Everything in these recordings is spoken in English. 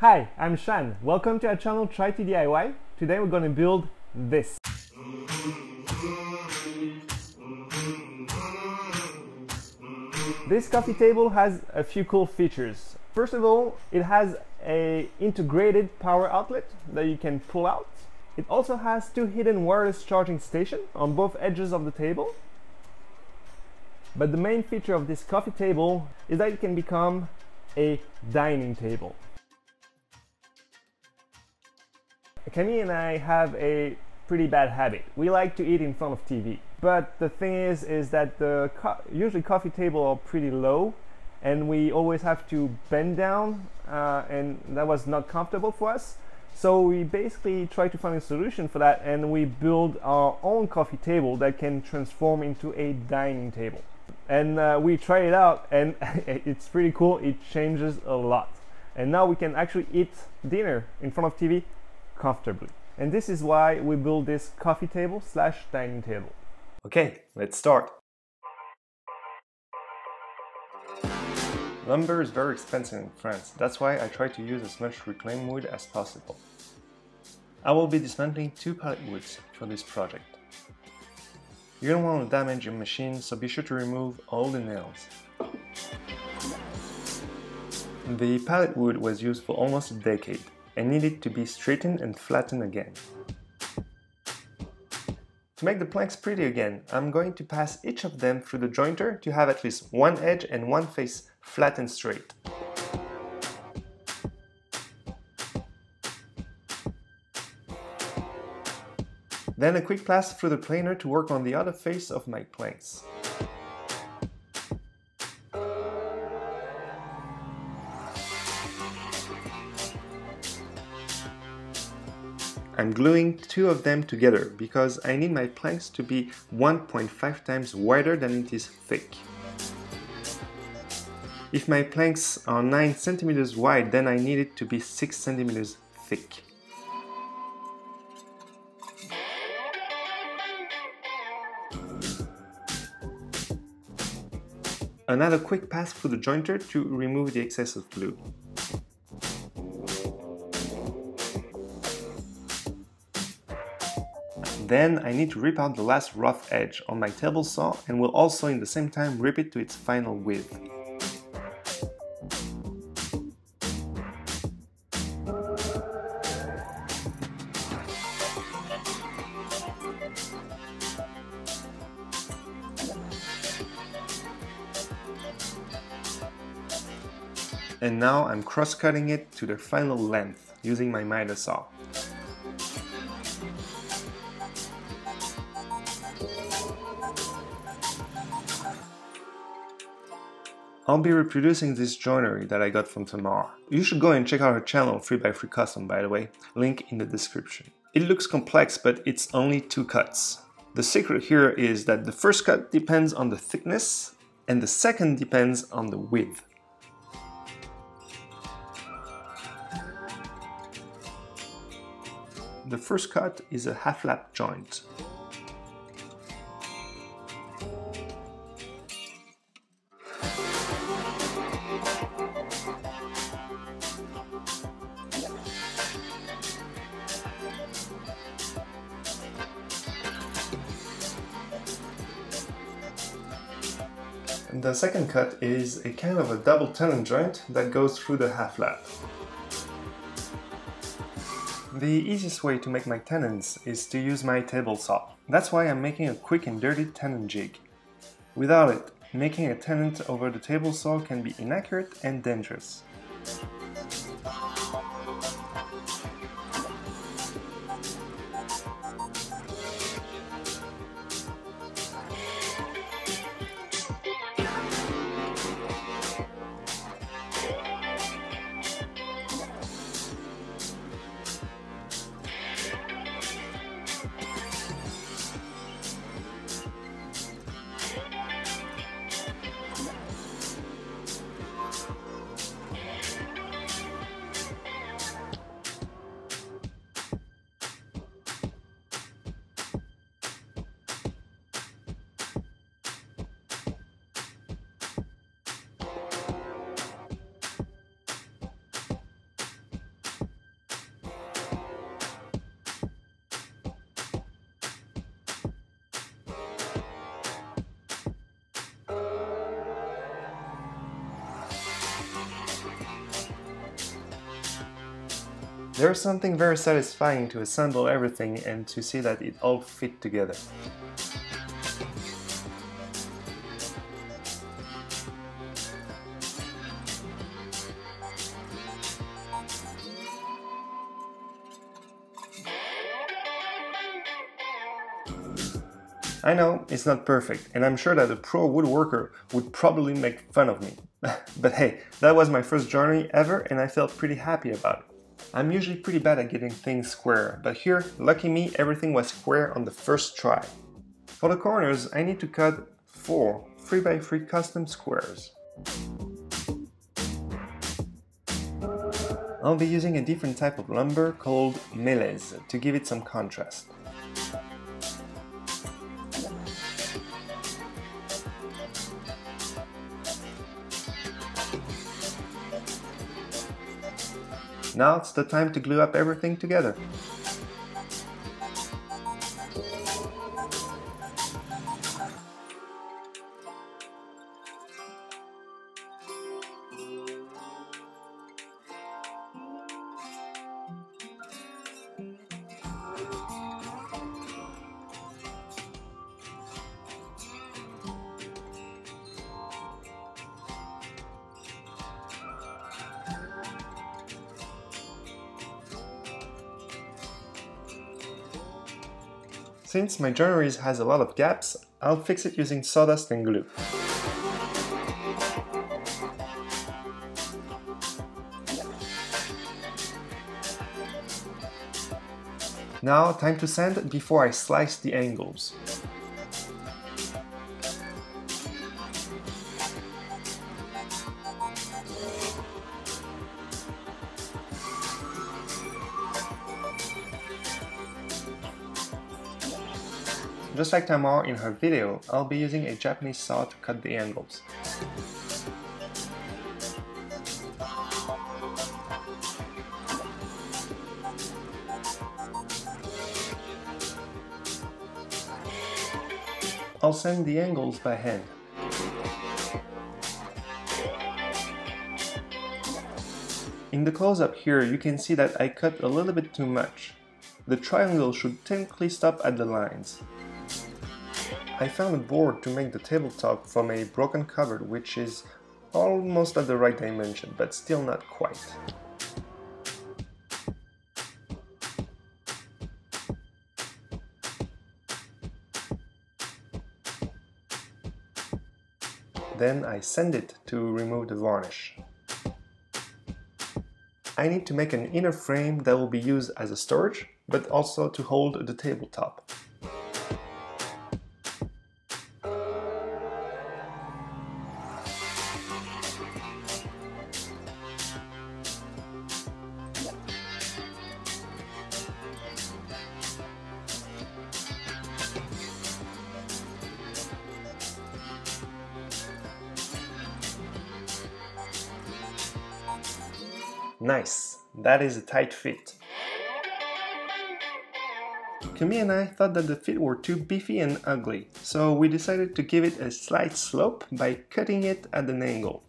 Hi, I'm Shan. Welcome to our channel Try to DIY. Today we're going to build this. This coffee table has a few cool features. First of all, it has a integrated power outlet that you can pull out. It also has two hidden wireless charging stations on both edges of the table. But the main feature of this coffee table is that it can become a dining table. Camille and I have a pretty bad habit. We like to eat in front of TV. But the thing is, is that the co usually coffee table are pretty low and we always have to bend down uh, and that was not comfortable for us. So we basically try to find a solution for that and we build our own coffee table that can transform into a dining table. And uh, we try it out and it's pretty cool. It changes a lot. And now we can actually eat dinner in front of TV comfortably. And this is why we build this coffee table slash dining table. Okay, let's start. Lumber is very expensive in France, that's why I try to use as much reclaimed wood as possible. I will be dismantling two pallet woods for this project. You don't want to damage your machine, so be sure to remove all the nails. The pallet wood was used for almost a decade and needed to be straightened and flattened again. To make the planks pretty again, I'm going to pass each of them through the jointer to have at least one edge and one face flat and straight. Then a quick pass through the planer to work on the other face of my planks. I'm gluing two of them together because I need my planks to be 1.5 times wider than it is thick. If my planks are 9 centimeters wide, then I need it to be 6 centimeters thick. Another quick pass through the jointer to remove the excess of glue. Then I need to rip out the last rough edge on my table saw and will also in the same time rip it to its final width. And now I'm cross-cutting it to the final length using my miter saw. I'll be reproducing this joinery that I got from Tamar. You should go and check out her channel 3x3 Custom by the way, link in the description. It looks complex but it's only two cuts. The secret here is that the first cut depends on the thickness and the second depends on the width. The first cut is a half lap joint. The second cut is a kind of a double tenon joint that goes through the half lap. The easiest way to make my tenons is to use my table saw. That's why I'm making a quick and dirty tenon jig. Without it, making a tenon over the table saw can be inaccurate and dangerous. There's something very satisfying to assemble everything and to see that it all fit together. I know it's not perfect, and I'm sure that a pro woodworker would probably make fun of me. but hey, that was my first journey ever, and I felt pretty happy about it. I'm usually pretty bad at getting things square, but here, lucky me, everything was square on the first try. For the corners, I need to cut 4 3x3 custom squares. I'll be using a different type of lumber called mélèze to give it some contrast. Now it's the time to glue up everything together. Since my joinery has a lot of gaps, I'll fix it using sawdust and glue. Now time to sand before I slice the angles. Just like Tamar in her video, I'll be using a Japanese saw to cut the angles. I'll sand the angles by hand. In the close-up here, you can see that I cut a little bit too much. The triangle should technically stop at the lines. I found a board to make the tabletop from a broken cupboard which is almost at the right dimension, but still not quite. Then I sand it to remove the varnish. I need to make an inner frame that will be used as a storage, but also to hold the tabletop. Nice, that is a tight fit. Camille and I thought that the feet were too beefy and ugly, so we decided to give it a slight slope by cutting it at an angle.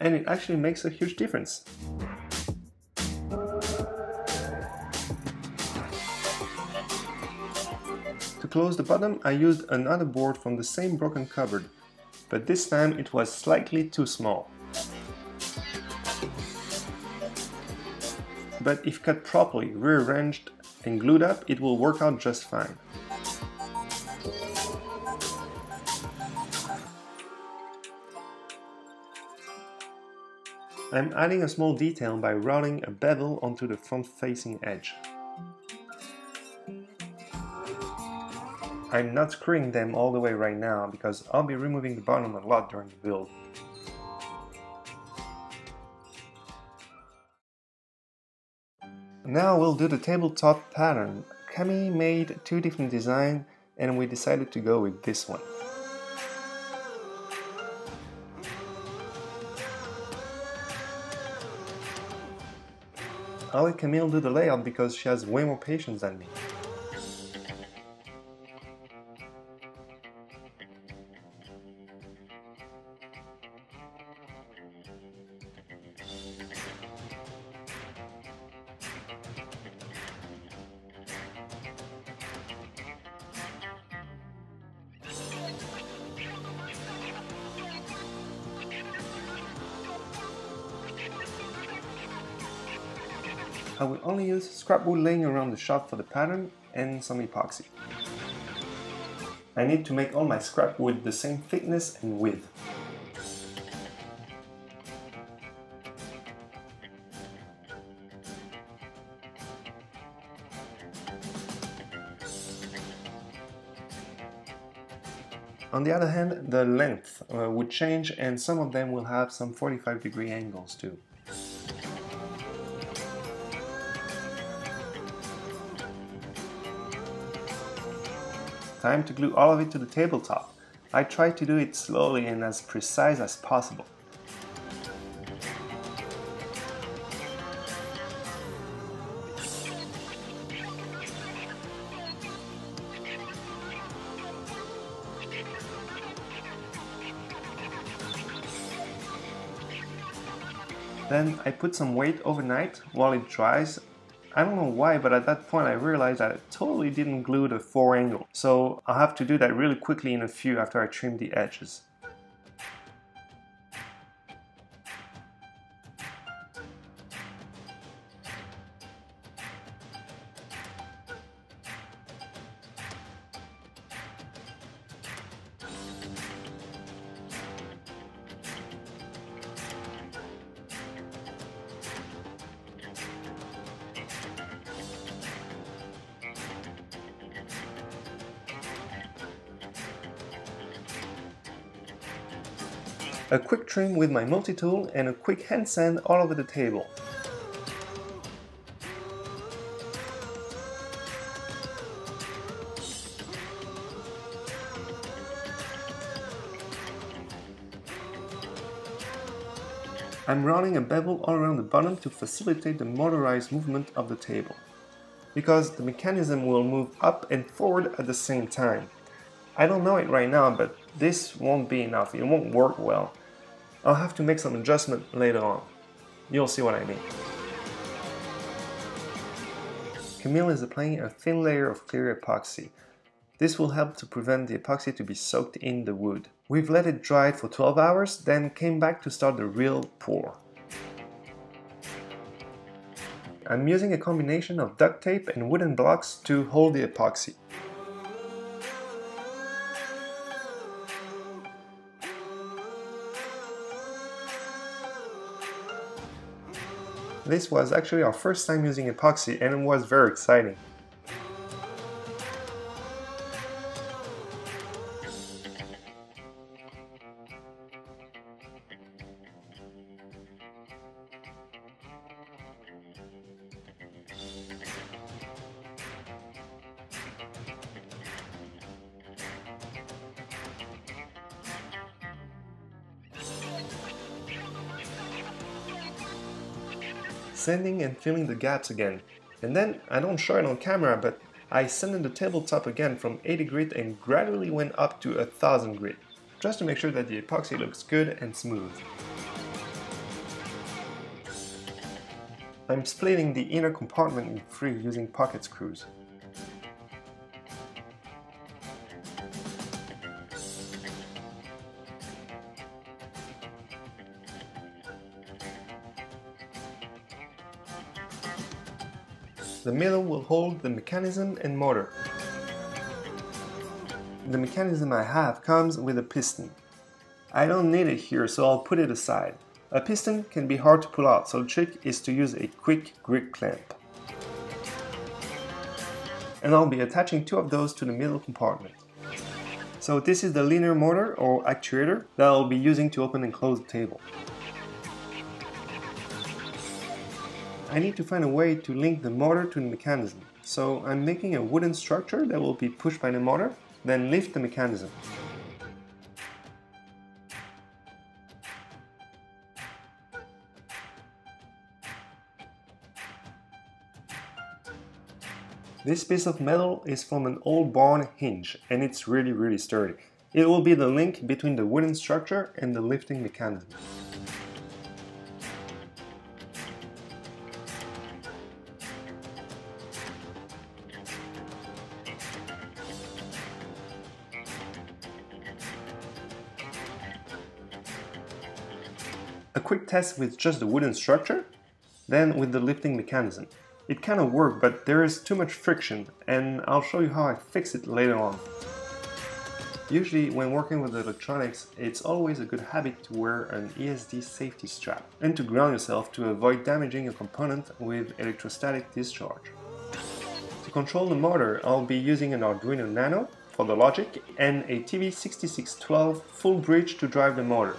And it actually makes a huge difference. Close the bottom I used another board from the same broken cupboard, but this time it was slightly too small. But if cut properly, rearranged and glued up, it will work out just fine. I'm adding a small detail by routing a bevel onto the front-facing edge. I'm not screwing them all the way right now because I'll be removing the bottom a lot during the build. Now we'll do the tabletop pattern. Camille made two different designs and we decided to go with this one. I'll let Camille do the layout because she has way more patience than me. Scrap wood laying around the shop for the pattern and some epoxy. I need to make all my scrap wood the same thickness and width. On the other hand, the length uh, would change and some of them will have some 45 degree angles too. Time to glue all of it to the tabletop. I try to do it slowly and as precise as possible. Then I put some weight overnight while it dries. I don't know why, but at that point I realized that I totally didn't glue the four angle. So I'll have to do that really quickly in a few after I trim the edges. A quick trim with my multi-tool and a quick hand sand all over the table. I'm running a bevel all around the bottom to facilitate the motorized movement of the table, because the mechanism will move up and forward at the same time. I don't know it right now, but this won't be enough, it won't work well. I'll have to make some adjustment later on. You'll see what I mean. Camille is applying a thin layer of clear epoxy. This will help to prevent the epoxy to be soaked in the wood. We've let it dry for 12 hours, then came back to start the real pour. I'm using a combination of duct tape and wooden blocks to hold the epoxy. This was actually our first time using epoxy and it was very exciting. Sanding and filling the gaps again. And then, I don't show it on camera, but I sanded the tabletop again from 80 grit and gradually went up to 1000 grit, just to make sure that the epoxy looks good and smooth. I'm splitting the inner compartment in three using pocket screws. The middle will hold the mechanism and motor. The mechanism I have comes with a piston. I don't need it here, so I'll put it aside. A piston can be hard to pull out, so the trick is to use a quick grip clamp. And I'll be attaching two of those to the middle compartment. So this is the linear motor or actuator that I'll be using to open and close the table. I need to find a way to link the motor to the mechanism. So I'm making a wooden structure that will be pushed by the motor, then lift the mechanism. This piece of metal is from an old barn hinge and it's really really sturdy. It will be the link between the wooden structure and the lifting mechanism. Quick test with just the wooden structure, then with the lifting mechanism. It kind of worked, but there is too much friction, and I'll show you how I fix it later on. Usually when working with electronics, it's always a good habit to wear an ESD safety strap and to ground yourself to avoid damaging a component with electrostatic discharge. To control the motor, I'll be using an Arduino Nano for the logic and a TB6612 full bridge to drive the motor.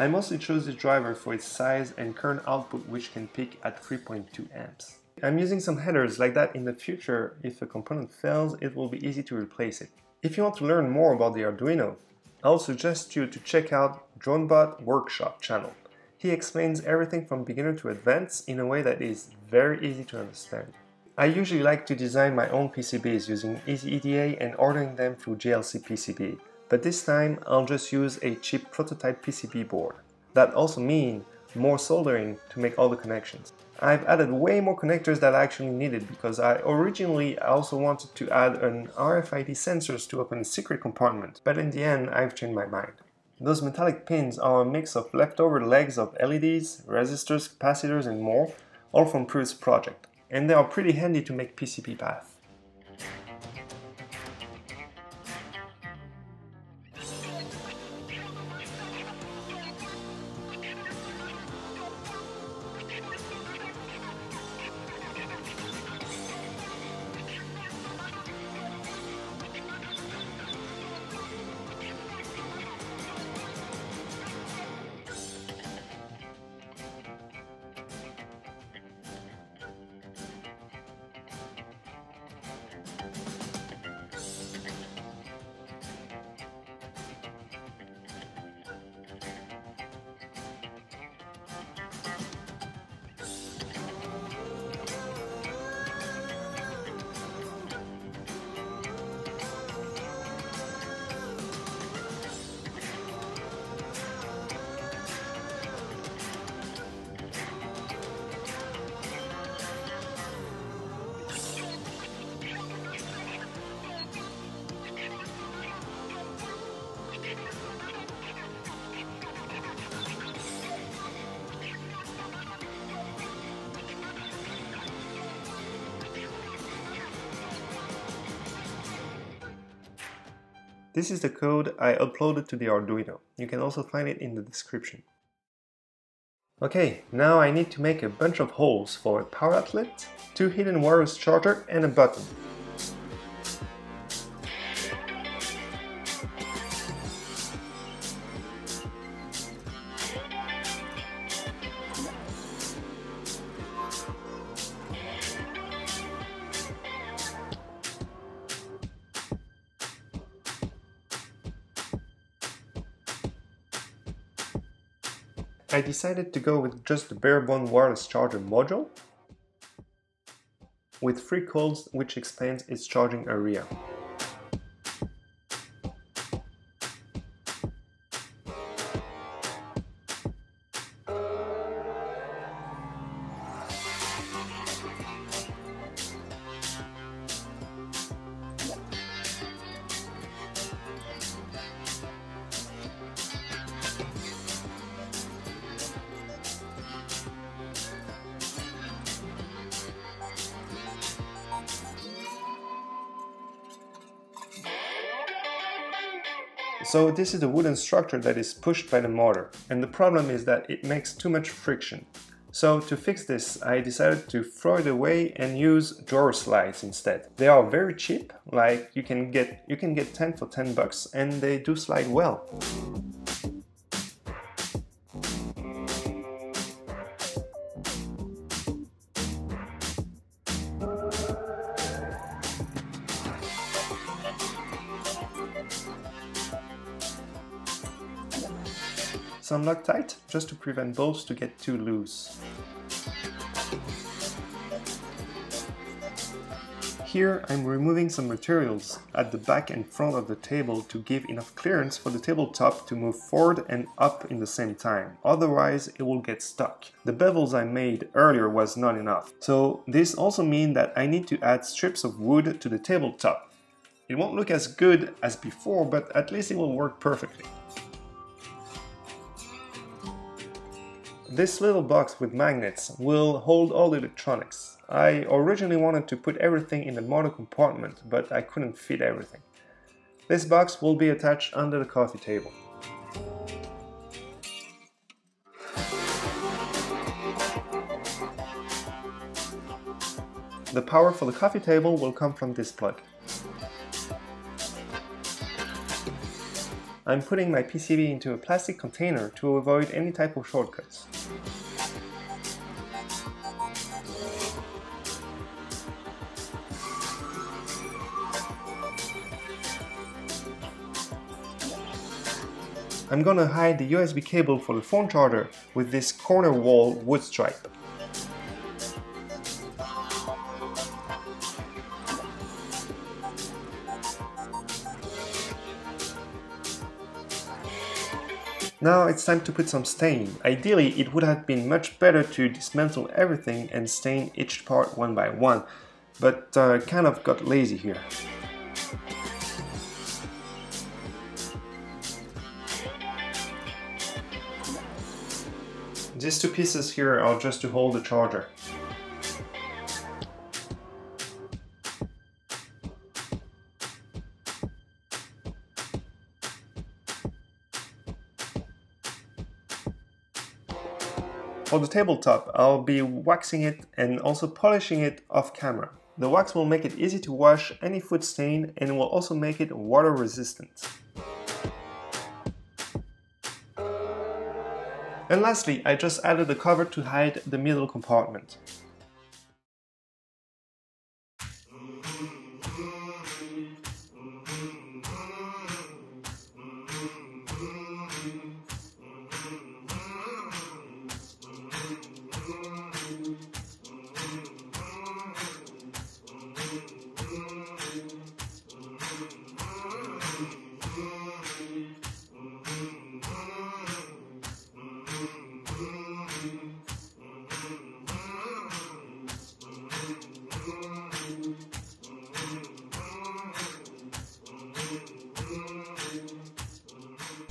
I mostly chose this driver for its size and current output which can peak at 3.2 amps. I'm using some headers like that in the future. If a component fails, it will be easy to replace it. If you want to learn more about the Arduino, I'll suggest you to check out DroneBot Workshop channel. He explains everything from beginner to advanced in a way that is very easy to understand. I usually like to design my own PCBs using EasyEDA and ordering them through JLC PCB, but this time I'll just use a cheap prototype PCB board. That also means more soldering to make all the connections. I've added way more connectors than I actually needed because I originally also wanted to add an RFID sensors to open a secret compartment, but in the end I've changed my mind. Those metallic pins are a mix of leftover legs of LEDs, resistors, capacitors and more, all from previous project, and they are pretty handy to make PCB path. This is the code I uploaded to the Arduino. You can also find it in the description. Okay, now I need to make a bunch of holes for a power outlet, two hidden wireless charger and a button. Decided to go with just the bare-bone wireless charger module with free coils which expands its charging area. So this is a wooden structure that is pushed by the motor and the problem is that it makes too much friction. So to fix this I decided to throw it away and use drawer slides instead. They are very cheap, like you can get you can get 10 for 10 bucks and they do slide well. Some Loctite just to prevent bolts to get too loose. Here I'm removing some materials at the back and front of the table to give enough clearance for the tabletop to move forward and up in the same time, otherwise it will get stuck. The bevels I made earlier was not enough, so this also means that I need to add strips of wood to the tabletop. It won't look as good as before, but at least it will work perfectly. This little box with magnets will hold all the electronics. I originally wanted to put everything in the motor compartment, but I couldn't fit everything. This box will be attached under the coffee table. The power for the coffee table will come from this plug. I'm putting my PCB into a plastic container to avoid any type of shortcuts. I'm gonna hide the USB cable for the phone charger with this corner wall wood stripe. Now it's time to put some stain. Ideally, it would have been much better to dismantle everything and stain each part one by one, but uh, kind of got lazy here. These two pieces here are just to hold the charger. For the tabletop, I'll be waxing it and also polishing it off camera. The wax will make it easy to wash any food stain and will also make it water resistant. And lastly, I just added the cover to hide the middle compartment.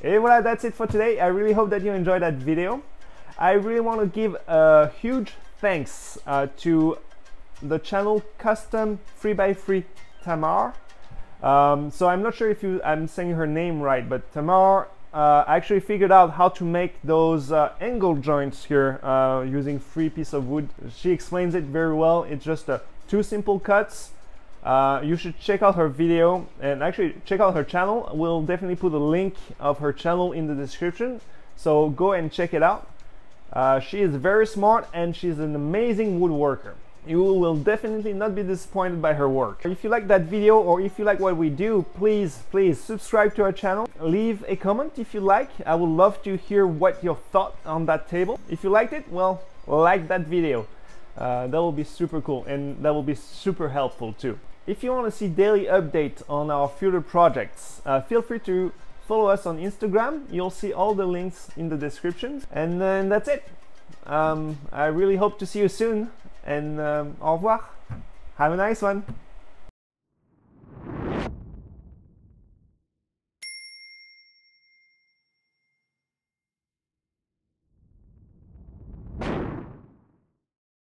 Et voilà, that's it for today. I really hope that you enjoyed that video. I really want to give a huge thanks uh, to the channel Custom 3x3 Tamar. Um, so I'm not sure if you, I'm saying her name right, but Tamar uh, actually figured out how to make those uh, angle joints here uh, using three piece of wood. She explains it very well. It's just uh, two simple cuts uh, you should check out her video and actually check out her channel. We'll definitely put a link of her channel in the description. So go and check it out. Uh, she is very smart and she's an amazing woodworker. You will definitely not be disappointed by her work. If you like that video or if you like what we do, please, please subscribe to our channel. Leave a comment if you like. I would love to hear what your thought on that table. If you liked it, well, like that video. Uh, that will be super cool and that will be super helpful too. If you want to see daily updates on our future projects, uh, feel free to follow us on Instagram. You'll see all the links in the description. And then that's it. Um, I really hope to see you soon. And um, au revoir. Have a nice one.